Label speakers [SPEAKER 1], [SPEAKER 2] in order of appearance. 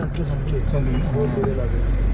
[SPEAKER 1] आमची आता संपली.
[SPEAKER 2] संपली.
[SPEAKER 1] हो,